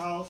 local.